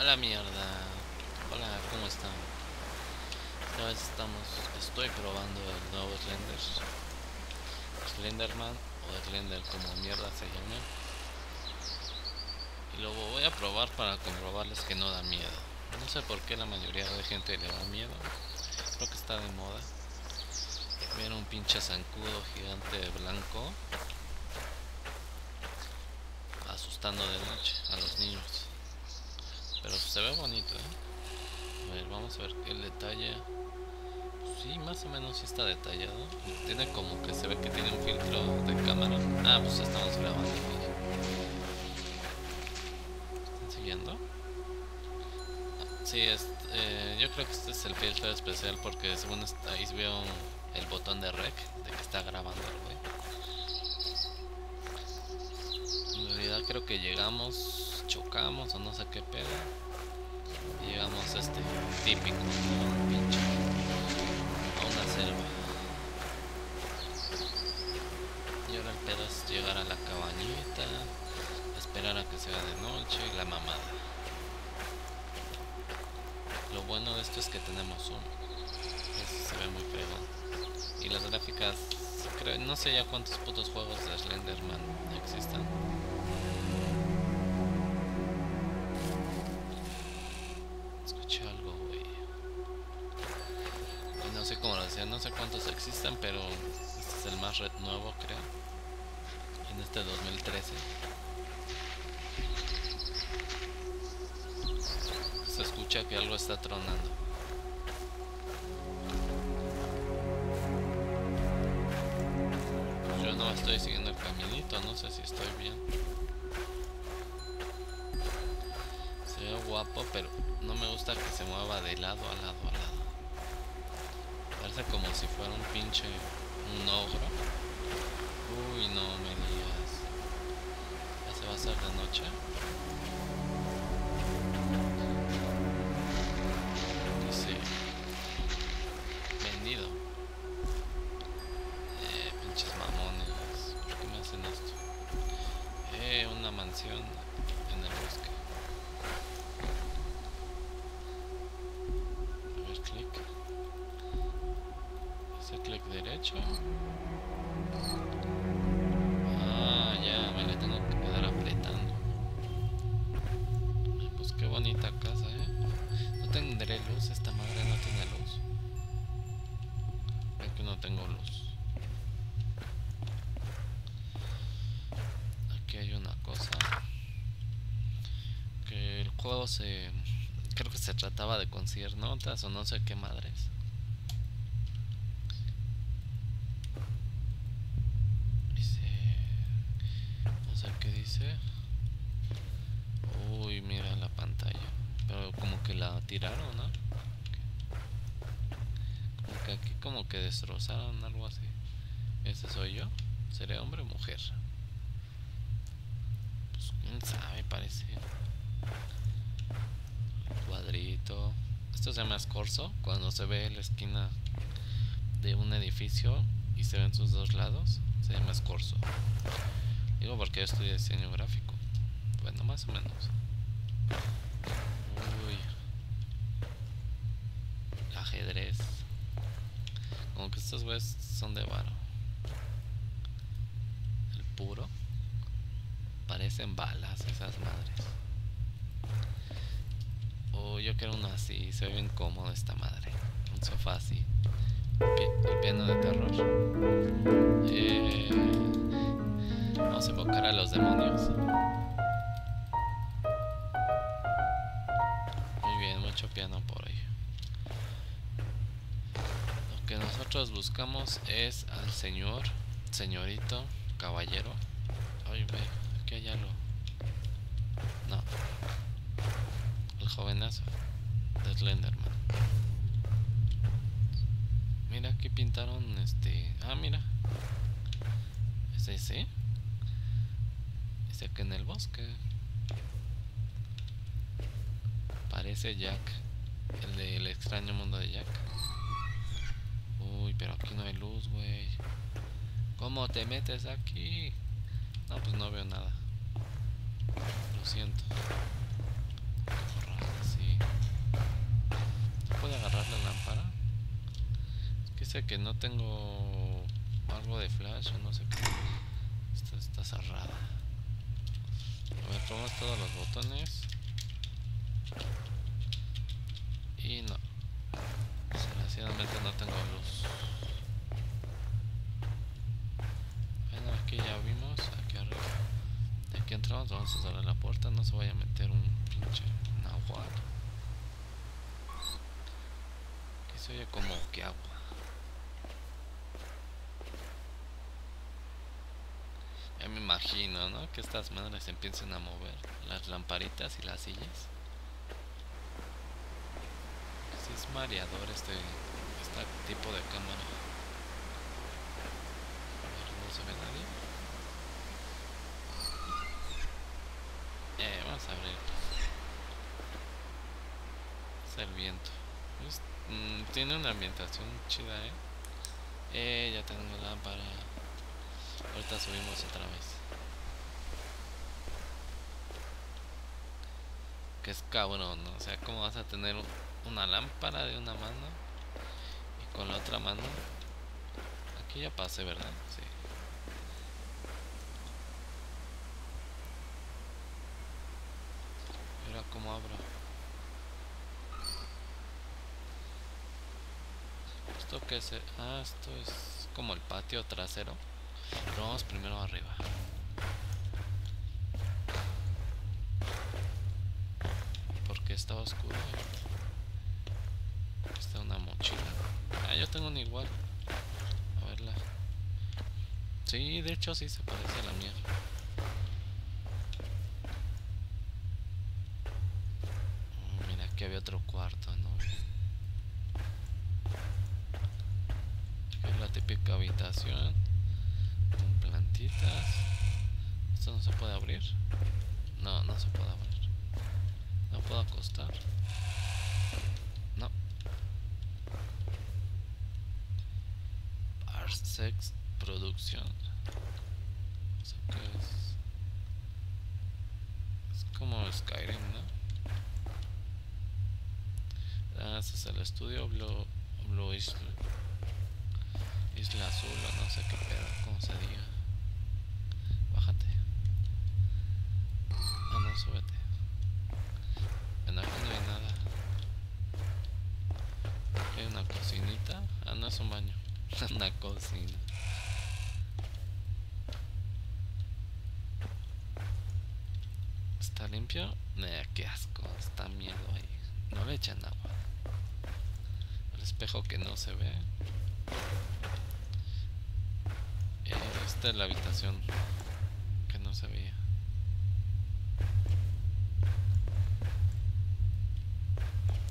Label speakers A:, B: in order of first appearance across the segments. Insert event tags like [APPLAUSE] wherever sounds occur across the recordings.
A: A la mierda. Hola, ¿cómo están? Esta vez estamos, estoy probando el nuevo Slender. Slenderman o Slender como mierda se llama. Y lo voy a probar para comprobarles que no da miedo. No sé por qué la mayoría de gente le da miedo. Creo que está de moda. Ver un pinche zancudo gigante blanco asustando de noche a los niños. Pero se ve bonito, ¿eh? A ver, vamos a ver el detalle. Sí, más o menos sí está detallado. Tiene como que se ve que tiene un filtro de cámara. Ah, pues estamos grabando. ¿Están siguiendo? Ah, sí, es, eh, yo creo que este es el filtro especial porque según ahí veo el botón de rec de que está grabando el güey. En realidad creo que llegamos, chocamos o no sé qué pedo. Llegamos a este típico, a una selva. Y ahora el pedo es llegar a la cabañita, esperar a que sea de noche y la mamada. Lo bueno de esto es que tenemos uno. se ve muy feo. Y las gráficas, creo, no sé ya cuántos putos juegos de Slenderman existan. Cómo lo decía, no sé cuántos existan, pero este es el más red nuevo, creo. En este 2013. Se escucha que algo está tronando. Yo no estoy siguiendo el caminito, no sé si estoy bien. Se ve guapo, pero no me gusta que se mueva de lado a lado. Como si fuera un pinche un ogro. Uy, no me digas. Ya se va a hacer de noche. Se... Creo que se trataba de conseguir notas o no sé qué madres. Dice... No sé qué dice. Uy, mira la pantalla. Pero como que la tiraron, ¿no? Como que aquí como que destrozaron algo así. ¿Ese soy yo? ¿Seré hombre o mujer? Pues quién sabe, parece. Cuadrito. Esto se llama escorzo. Cuando se ve la esquina de un edificio y se ven sus dos lados, se llama escorzo. Digo porque yo estudié diseño gráfico. Bueno, más o menos. Uy. Ajedrez. Como que estos güeyes son de varo. El puro. Parecen balas esas madres. Oh, yo quiero uno así. Se ve bien cómodo esta madre. Un sofá así. El piano de terror. Eh, vamos a invocar a los demonios. Muy bien, mucho piano por ahí. Lo que nosotros buscamos es al señor, señorito, caballero. Ay, ve, aquí hay algo. Jovenazo de Slenderman. Mira, aquí pintaron este. Ah, mira. ¿Es ese? Dice que en el bosque. Parece Jack. El del extraño mundo de Jack. Uy, pero aquí no hay luz, güey. ¿Cómo te metes aquí? No, pues no veo nada. Lo siento. Qué raro. dice que no tengo algo de flash o no sé qué. Esto está cerrada. A ver, tomamos todos los botones. Y no. Desgraciadamente no tengo luz. Bueno, aquí ya vimos, aquí arriba. De aquí entramos, vamos a cerrar la puerta, no se vaya a meter un pinche nahual. Aquí se oye como que agua. Ya me imagino, ¿no? Que estas madres empiecen a mover las lamparitas y las sillas. Sí es mareador este, este tipo de cámara. Ver, no se ve nadie. Eh, vamos a abrir. Es el viento. Mm, tiene una ambientación chida, ¿eh? Eh, ya tengo lámpara. Ahorita subimos otra vez. Que es cabrón, ¿no? O sea, ¿cómo vas a tener un- una lámpara de una mano y con la otra mano? Aquí ya pasé, ¿verdad? Sí. ¿Y ahora cómo abro? ¿Esto qué es? Ah, esto es como el patio trasero. Pero vamos primero arriba. Porque está oscuro. Aquí está una mochila. Ah, yo tengo una igual. A verla. Sí, de hecho sí se parece a la mía. Mira, aquí había otro cuarto, ¿no? Típica habitación. Con plantitas. ¿Esto no se puede abrir? No, no se puede abrir. No puedo acostar. No. Arsex Producción. ¿Eso qué es? Es como Skyrim, ¿no? Ah, ese es el estudio Blue, Blue. Isla Azul o no sé qué pedo, cómo se diga. Bájate. Ah, no, súbete. En aquí no hay nada. Hay una cocinita. Ah, no es un baño. [LAUGHS] una cocina. ¿Está limpio? Nah, qué asco. Está miedo ahí. No le echan agua. El espejo que no se ve. Es la habitación que no se veía.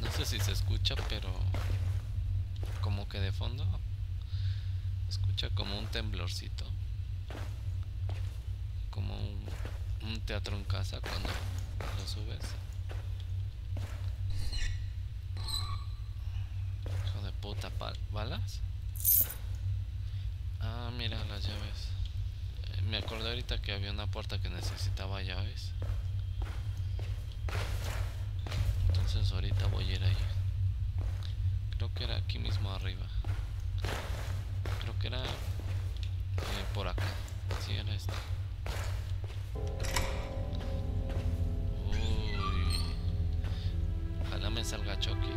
A: No sé si se escucha, pero como que de fondo escucha como un temblorcito. Como un, un teatro en casa cuando lo subes. Hijo de puta, ¿balas? Ah, mira las llaves. Me acordé ahorita que había una puerta que necesitaba llaves. Entonces ahorita voy a ir ahí. Creo que era aquí mismo arriba. Creo que era eh, por acá. Sí, era este. Uy. Ojalá me salga Chucky.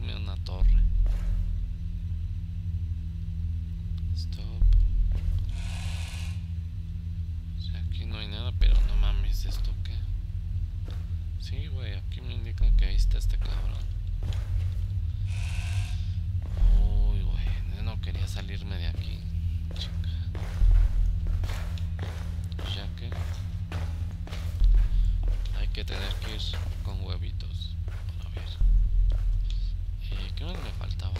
A: Una torre. Stop. Aquí no hay nada, pero no mames, ¿esto qué? Sí, güey, aquí me indican que ahí está este cabrón. Uy, güey, no quería salirme de aquí. Chinga. Ya que hay que tener que ir con huevitos ¿Qué más me faltaba?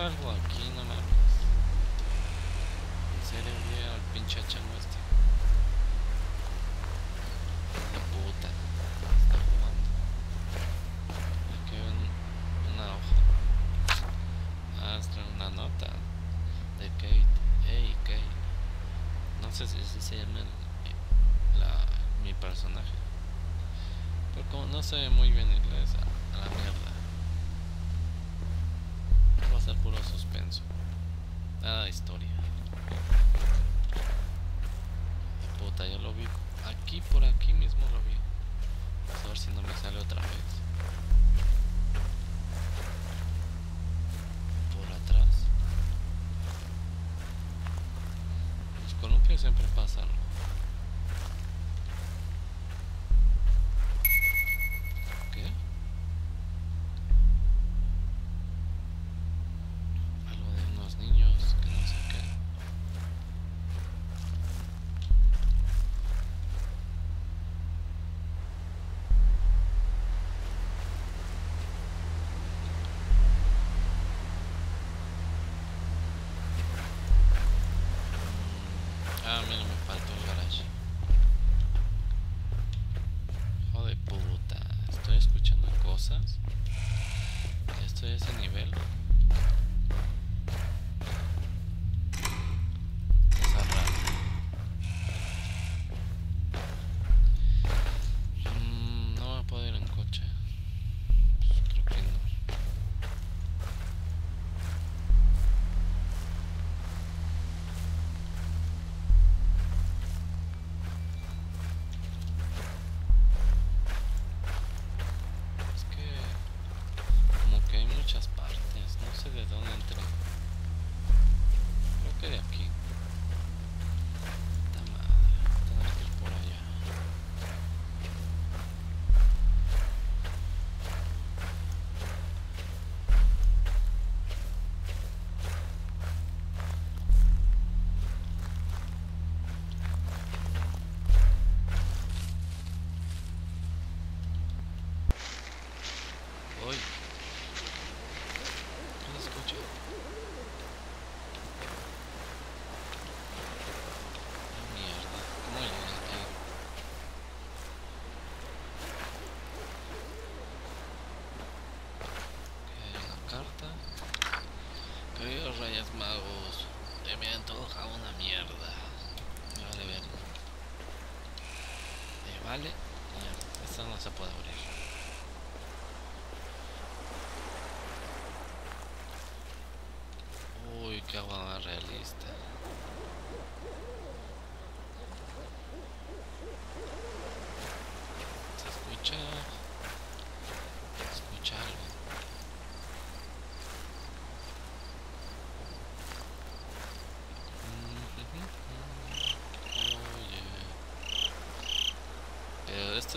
A: Algo aquí, no mames. En serio vi al pinche chango este. La puta. Está jugando. Aquí hay un- una hoja. Ah, una nota. De Kate. Hey, Kate. No sé si así se llama la, mi personaje. Pero como no sé muy bien inglés, a la mierda. Ser puro suspenso. Nada de historia. Puta, yo lo vi. Aquí, por aquí mismo lo vi. A ver si no me sale otra vez.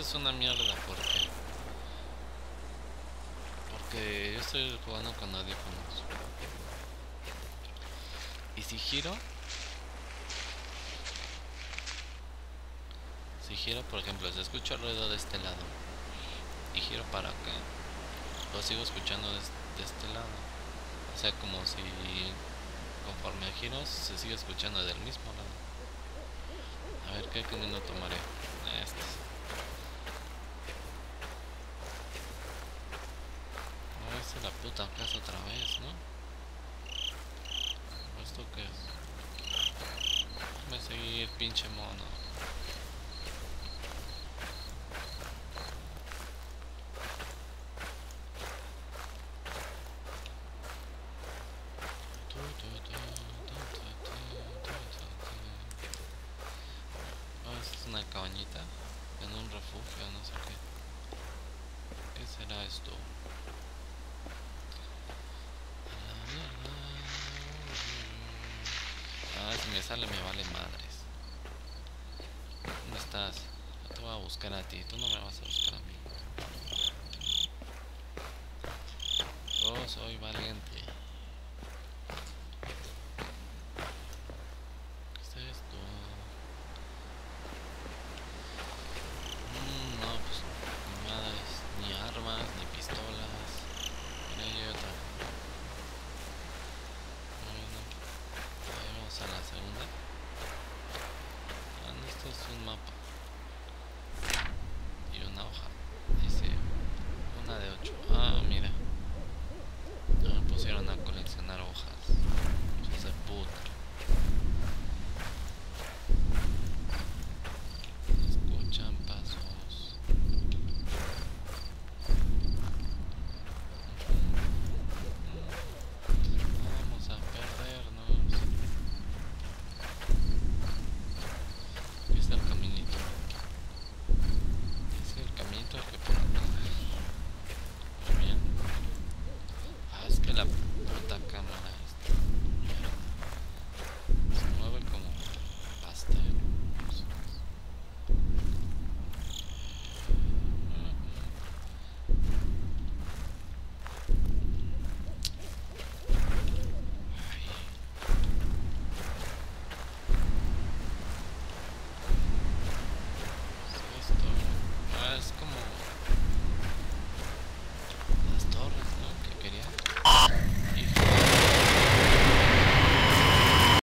A: Es una mierda porque. Porque yo estoy jugando con audífonos. Y si giro, si giro, por ejemplo, si escucho ruido de este lado y giro para acá, lo sigo escuchando de, de este lado. O sea, como si conforme giro se sigue escuchando del mismo lado. A ver qué camino tomaré. Este. atacas otra vez, ¿no? Pues, ¿Esto qué es? Voy seguir pinche mono. Me sale me vale madres. ¿Dónde estás? Yo te voy a buscar a ti, tú no me vas a buscar a mí. Yo soy valiente.